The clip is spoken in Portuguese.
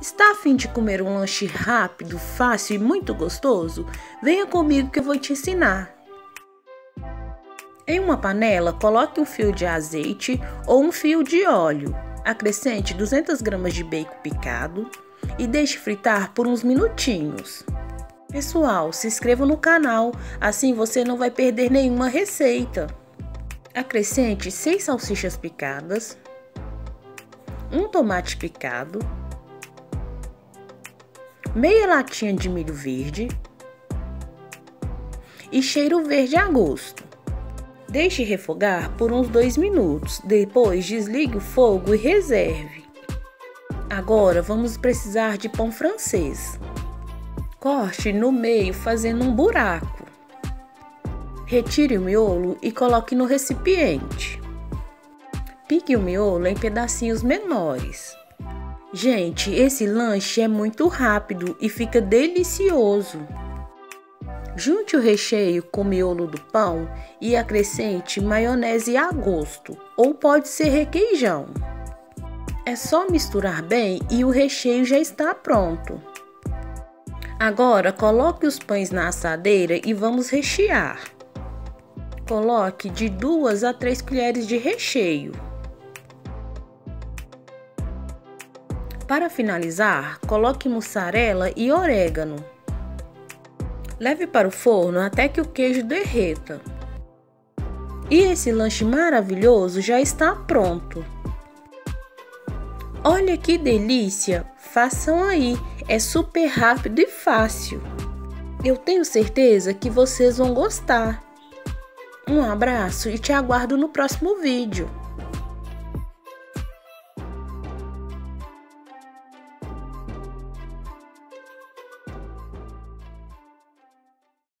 Está a fim de comer um lanche rápido, fácil e muito gostoso? Venha comigo que eu vou te ensinar. Em uma panela, coloque um fio de azeite ou um fio de óleo. Acrescente 200 gramas de bacon picado e deixe fritar por uns minutinhos. Pessoal, se inscreva no canal, assim você não vai perder nenhuma receita. Acrescente 6 salsichas picadas, um tomate picado, meia latinha de milho verde e cheiro verde a gosto. Deixe refogar por uns 2 minutos, depois desligue o fogo e reserve. Agora vamos precisar de pão francês. Corte no meio fazendo um buraco. Retire o miolo e coloque no recipiente. Pique o miolo em pedacinhos menores. Gente, esse lanche é muito rápido e fica delicioso. Junte o recheio com o miolo do pão e acrescente maionese a gosto, ou pode ser requeijão. É só misturar bem e o recheio já está pronto. Agora coloque os pães na assadeira e vamos rechear. Coloque de 2 a 3 colheres de recheio. Para finalizar, coloque mussarela e orégano. Leve para o forno até que o queijo derreta. E esse lanche maravilhoso já está pronto. Olha que delícia! Façam aí, é super rápido e fácil. Eu tenho certeza que vocês vão gostar. Um abraço e te aguardo no próximo vídeo.